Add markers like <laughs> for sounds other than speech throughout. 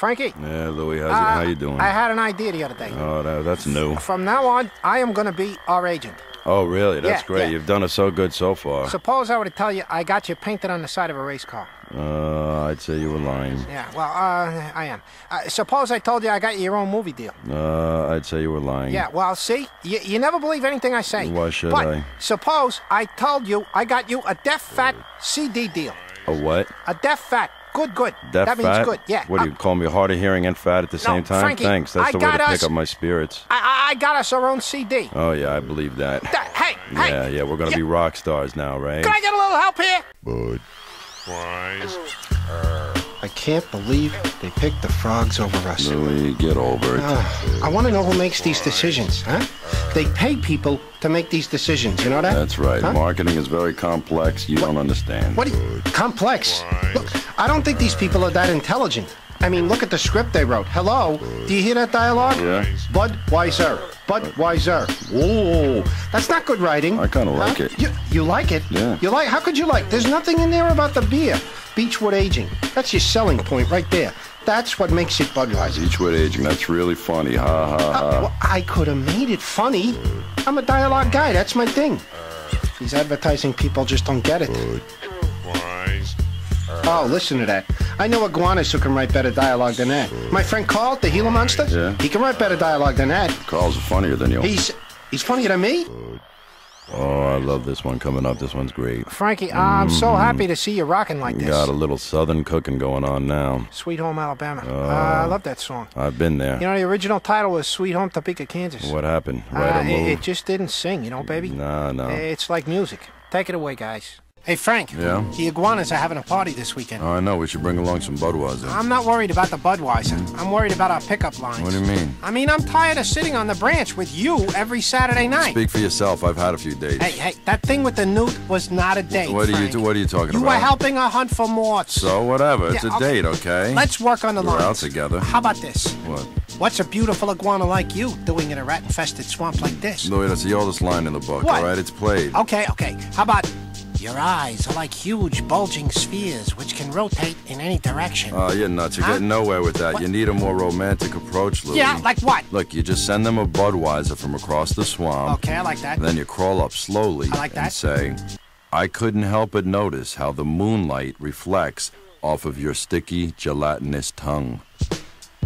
Frankie. Yeah, Louis, how's uh, how you doing? I had an idea the other day. oh, that, that's new. From now on, I am going to be our agent. Oh, really? That's Yeah, great. yeah. You've done us so good so far. Suppose I were to tell you I got you painted on the side of a race car. Uh, I'd say you were lying. Yeah, well, uh, I am. Uh, suppose I told you I got you your own movie deal. Uh, I'd say you were lying. Yeah, well, see, you, you never believe anything I say. Why should but I? Suppose I told you I got you a deaf fat CD deal. A what? A deaf fat. Good, good. Deaf that fat? means good. Yeah. What do you Uh, call me, hard of hearing and fat at the same time? Frankie, Thanks. That's I the way to got pick up my spirits. I, I, I got us our own CD. Oh yeah, I believe that. Da- hey, hey. Yeah, yeah, we're gonna Yeah. be rock stars now, right? Can I get a little help here? Bud. Wise. I can't believe they picked the frogs over us. Louis, get over it. Ah, I want to know who makes these decisions, huh? They pay people to make these decisions, you know that? That's right. Huh? Marketing is very complex. You don't understand. What? you- complex. Look, I don't think these people are that intelligent. I mean, look at the script they wrote. Hello? Do you hear that dialogue? Yeah. Budweiser. Budweiser. Whoa. That's not good writing. I kinda like Huh? it. You, you like it? Yeah. You like? How could you like? There's nothing in there about the beer. Beechwood aging. That's your selling point right there. That's what makes it Budweiser. Beechwood aging. That's really funny. Ha ha ha. Uh, well, I could have made it funny. I'm a dialogue guy. That's my thing. These advertising people just don't get it. Oh, listen to that. I know iguanas who can write better dialogue than that. My friend Carl, the Gila Monster, Yeah. he can write better dialogue than that. Carl's funnier than you. He's he's funnier than me. Oh, I love this one coming up. This one's great. Frankie, I'm so happy to see you rocking like this. Got a little southern cooking going on now. Sweet Home Alabama. Uh, I love that song. I've been there. You know, the original title was Sweet Home Topeka, Kansas. What happened? Uh, Right a it, it just didn't sing, you know, baby. Nah, no. It's like music. Take it away, guys. Hey, Frank. Yeah? The iguanas are having a party this weekend. Oh, I know. We should bring along some Budweiser. I'm not worried about the Budweiser. I'm worried about our pickup lines. What do you mean? I mean, I'm tired of sitting on the branch with you every Saturday night. Speak for yourself. I've had a few dates. Hey, hey, that thing with the newt was not a date. What are you? Frank. What are you talking You about? You were helping her hunt for morts. So whatever. It's Yeah, a okay. date, okay? Let's work on the We're lines. out together. How about this? What? What's a beautiful iguana like you doing in a rat-infested swamp like this? Louis, that's the oldest line in the book. What? All right, it's played. Okay, okay. How about your eyes are like huge bulging spheres which can rotate in any direction? Oh, you're nuts. You're Huh? getting nowhere with that. What? You need a more romantic approach, Louis. yeah, like what? Look, you just send them a Budweiser from across the swamp. Okay, I like that. And then you crawl up slowly I like that. and say, I couldn't help but notice how the moonlight reflects off of your sticky, gelatinous tongue.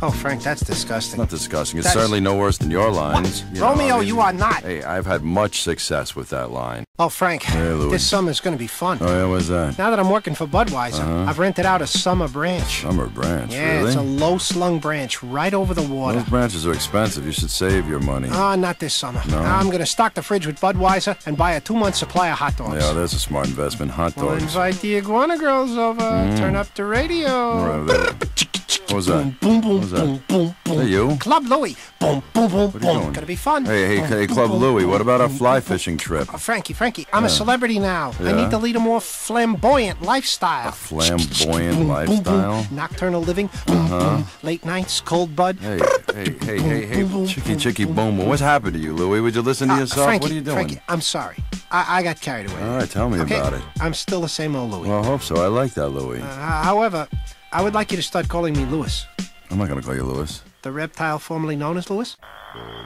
Oh, Frank, that's disgusting. Not disgusting. It's That's- certainly no worse than your lines. You know, Romeo, I mean- you are not. Hey, I've had much success with that line. Oh, Frank, Louis. this summer's going to be fun. Oh, yeah, what's that? Now that I'm working for Budweiser, I've rented out a summer branch. Summer branch, Yeah, really? it's a low-slung branch right over the water. Those branches are expensive. You should save your money. Ah, not this summer. No? I'm going to stock the fridge with Budweiser and buy a two-month supply of hot dogs. yeah, that's a smart investment. Hot dogs. We'll invite the iguana girls over. Turn up the radio. Right <laughs> What was that? Boom, boom, What's that? boom, boom, boom. Hey, you? Club Louie. Boom, boom, boom, are you boom. doing? Gonna be fun. Hey, hey, Boom, hey, Club boom, Louie, what about a fly boom, fishing trip? Oh, Frankie, Frankie, I'm a celebrity now. I need to lead a more flamboyant lifestyle. A Flamboyant Boom, boom, lifestyle? boom. Nocturnal living. Boom, boom. Late nights, cold bud. Hey, hey, hey, hey, hey, chicky, chicky, boom, boom. What's happened to you, Louie? Would you listen to Uh, yourself? Frankie, what are you doing? Frankie, I'm sorry. I, I got carried away. All right, tell me okay? about it. I'm still the same old Louie. Well, I hope so. I like that, Louie. Uh, however, I would like you to start calling me Lewis. I'm not going to call you Lewis. The reptile formerly known as Lewis?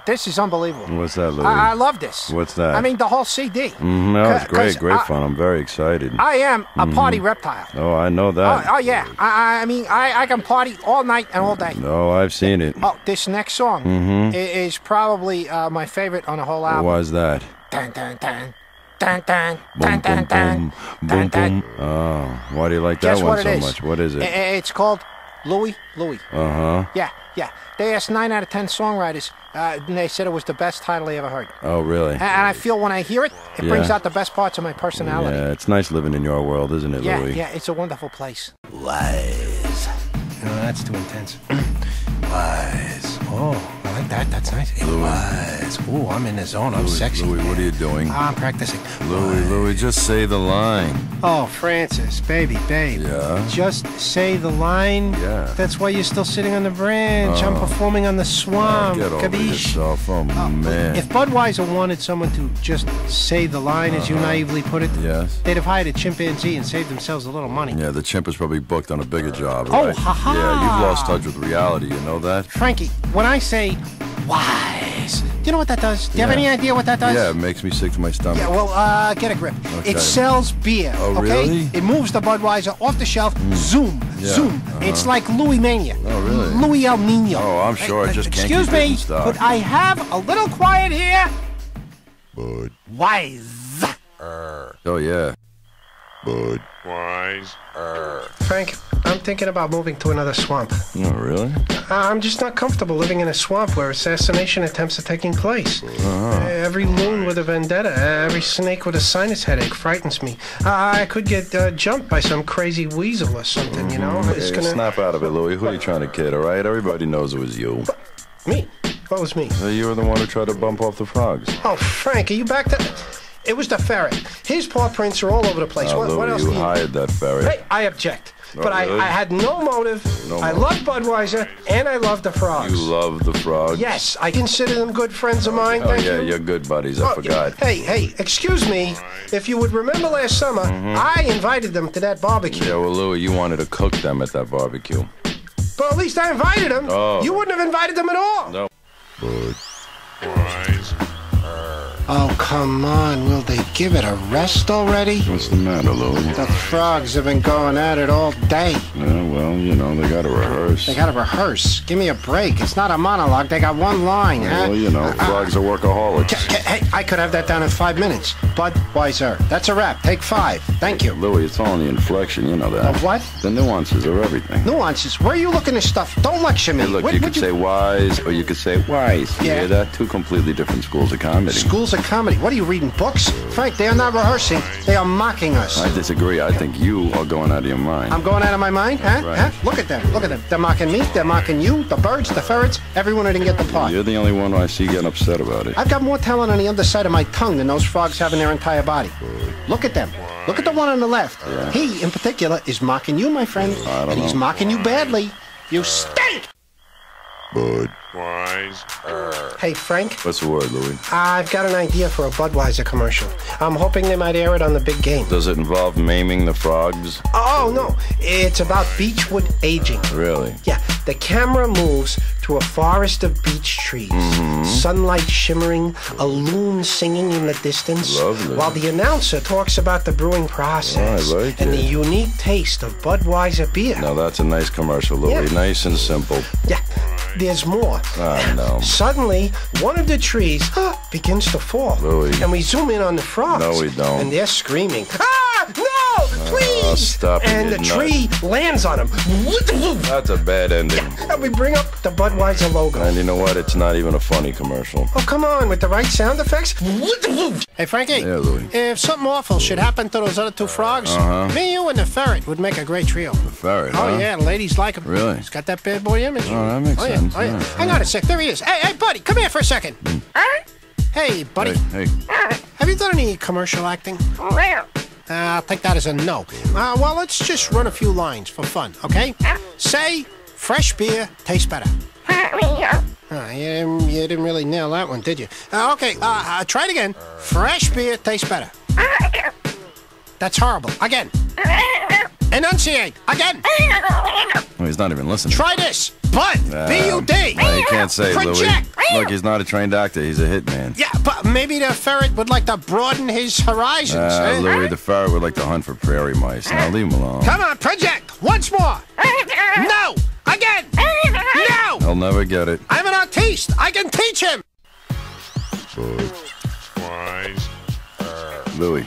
This is unbelievable. What's that, Louie? I, I love this. What's that? I mean, the whole CD. Mm, that was C- great, great I- fun. I'm very excited. I am a party reptile. oh, I know Oh, that. oh, yeah. I, I- mean, I, I can party all night and all day. No, I've seen it. Oh, this next song i- is probably uh, my favorite on the whole album. Why's that? Dun, dun, dun. Dun, dun, Boom, dun, dun, boom, dun. boom, Dun, boom, dun. boom. Oh, why do you like that Guess one so is? much? What is it? It's called Louie Louie. Uh huh. Yeah, yeah. They asked nine out of ten songwriters, uh, and they said it was the best title they ever heard. Oh, really? And I feel when I hear it, it brings out the best parts of my personality. Yeah, it's nice living in your world, isn't it, Yeah, Louie? yeah, it's a wonderful place. Wise. No, that's too intense. <clears throat> Wise. Oh, I like that. that. That's nice. Was. Ooh, I'm in the zone. I'm Louis, sexy. Louis, what are you doing? I'm practicing. Louis, Louis, just say the line. Oh, Francis, baby, babe. Yeah? Just say the line. Yeah. That's why you're still sitting on the branch. I'm oh. performing on the swamp. Get over yourself. Oh, uh, man. If Budweiser wanted someone to just say the line, as you uh-huh. naively put it, Yes. they'd have hired a chimpanzee and saved themselves a little money. Yeah, the chimp is probably booked on a bigger job, Oh, right? ha-ha. Yeah, you've lost touch with reality, you know that? Frankie, when I say wise, do you know what that does? Do you have any idea what that does? Yeah, it makes me sick to my stomach. Yeah, well, uh, get a grip. Okay. It sells beer. Oh, okay? really? It moves the Budweiser off the shelf. Zoom, Yeah, zoom. It's like Louis Mania. Oh, really? Louis El Nino. Oh, I'm sure. I Hey, just can't Excuse keep it in me, could I have a little quiet here? Bud. Wise. Oh, yeah. Bud. Wise. Frank, I'm thinking about moving to another swamp. Oh, really? I'm just not comfortable living in a swamp where assassination attempts are taking place. Uh-huh. Every loon with a vendetta, every snake with a sinus headache frightens me. I could get uh, jumped by some crazy weasel or something, you know? It's Hey, gonna. Snap out of it, Louis. Who are you trying to kid, all right? Everybody knows it was you. Me? What was me? Uh, You were the one who tried to bump off the frogs. Oh, Frank, are you back to. It was the ferret. His paw prints are all over the place. Oh, what, what else you hired that ferret. Hey, I object. Oh, but really? I, I had no motive. No I love Budweiser and I love the frogs. You love the frogs? Yes, I consider them good friends of mine. Oh, thank yeah, you. you're good buddies. I Oh, forgot. Hey, hey, excuse me. If you would remember last summer, mm-hmm. I invited them to that barbecue. Yeah, well, Louis, you wanted to cook them at that barbecue. But at least I invited them. Oh. You wouldn't have invited them at all. No. Bud. Oh, come on. Will they give it a rest already? What's the matter, Louis? The frogs have been going at it all day. Yeah, well, you know, they gotta rehearse. They gotta rehearse. Give me a break. It's not a monologue. They got one line, huh? Well, you know, uh, uh, frogs are workaholics. Hey, I could have that down in five minutes. Budweiser. That's a wrap. Take five. Thank you. Louis, it's all in the inflection, you know that. Of what? The nuances of everything. Nuances. Where are you looking at stuff? Don't lecture me. Hey, look, What- you what could say wise or you could say wise. You Yeah. hear that? Two completely different schools of comedy. Schools of comedy. What are you reading? Books? Frank, they are not rehearsing. They are mocking us. I disagree. I think you are going out of your mind. I'm going out of my mind, huh? Right. huh? Look at them. Look at them. They're mocking me. They're mocking you. The birds, the ferrets, everyone who didn't get the part. You're the only one I see getting upset about it. I've got more talent on the underside of my tongue than those frogs have in their entire body. Look at them. Look at the one on the left. He, in particular, is mocking you, my friend. I don't and he's know. mocking you badly. You stink! Bud. Hey, Frank, What's the word, Louis? I've got an idea for a Budweiser commercial. I'm hoping they might air it on the big game. Does it involve maiming the frogs? Oh, no. It's about beechwood aging. Really? Yeah, the camera moves through a forest of beech trees, Mm-hmm. sunlight shimmering, a loon singing in the distance, Lovely. while the announcer talks about the brewing process Oh, I like and it. the unique taste of Budweiser beer. Now that's a nice commercial, Louis. Yeah. Nice and simple. Yeah, there's more. Oh, no. Suddenly, one of the trees begins to fall, Louis. and we zoom in on the frogs. No, we don't. And they're screaming, "Ah, no, please!" stop it, and you're the nuts. tree lands on him. That's a bad ending. And we bring up the Budweiser logo. And you know what? It's not even a funny commercial. Oh, come on, with the right sound effects. Hey, Frankie. Yeah, Louis. If something awful should happen to those other two uh, frogs, uh-huh. me, you, and the ferret would make a great trio. The ferret, Oh, huh? yeah, ladies like him. Really? He's got that bad boy image. Oh, that makes oh, yeah. sense, Oh, yeah. yeah. Hang on a sec. There he is. Hey, hey, buddy, come here for a second. Mm. Hey, buddy. Hey, hey. Have you done any commercial acting? Uh, I'll take that as a no. Uh, well, let's just run a few lines for fun, okay? Say, fresh beer tastes better. Uh, <laughs> you, didn't, you didn't really nail that one, did you? Uh, okay, uh, uh, try it again. Fresh beer tastes better. <laughs> That's horrible. Again. <laughs> Enunciate. Again. Well, he's not even listening. Try this. Bud. B-U-D. No, you can't say, Louis. Look, he's not a trained actor. He's a hitman. Yeah, but maybe the ferret would like to broaden his horizons. Ah, eh? Louis, the ferret would like to hunt for prairie mice. Now leave him alone. Come on, project. Once more. No. Again. No. He'll never get it. I'm an artiste. I can teach him. Louis,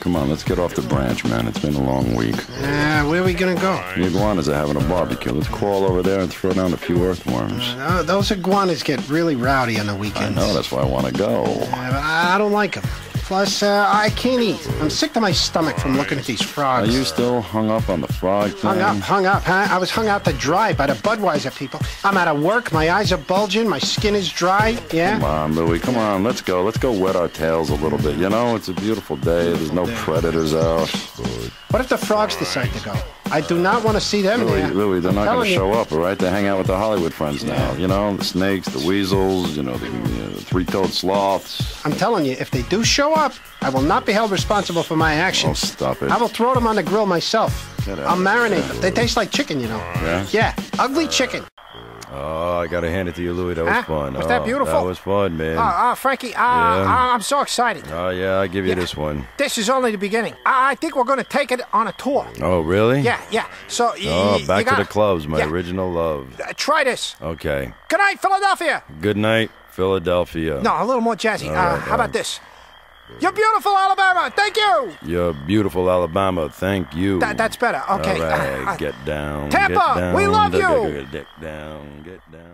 come on, let's get off the branch, man. It's been a long week. Uh, where are we gonna go? The iguanas are having a barbecue. Let's crawl over there and throw down a few earthworms. Uh, those iguanas get really rowdy on the weekends. I know, that's why I want to go. Uh, I don't like them. Plus, uh, I can't eat. I'm sick to my stomach from looking at these frogs. Are you still hung up on the frog thing? Hung up, hung up, huh? I was hung out to dry by the Budweiser people. I'm out of work, my eyes are bulging, my skin is dry, yeah? Come on, Louie. Come on. Let's go. Let's go wet our tails a little bit. You know, it's a beautiful day. There's no predators out. What if the frogs decide to go? I do not want to see them Louie, there. Louie, they're not going to show up, all right? They hang out with the Hollywood friends now. You know, the snakes, the weasels, you know, the, you know, the three-toed sloths. I'm telling you, if they do show up, I will not be held responsible for my actions. Oh, stop it. I will throw them on the grill myself. I'll marinate them. They taste like chicken, you know. Yeah? Yeah, ugly chicken. Oh, I got to hand it to you, Louis. That was Huh? fun. Was oh, that beautiful? That was fun, man. Uh, uh, Frankie, uh, Yeah. I'm so excited. oh, yeah, I give you Yeah. this one. This is only the beginning. I, I think we're going to take it on a tour. Oh, really? Yeah, yeah. So, Oh, back you to gotta- the clubs, my yeah. original love. Uh, try this. Okay. Good night, Philadelphia. Good night, Philadelphia. No, a little more jazzy. Uh, right, how all about this? You're beautiful, Alabama. Thank you. You're beautiful, Alabama. Thank you. That- that's better. Okay, All right, uh, <laughs> get down. Tampa, get down, we love you. Get down. Get down.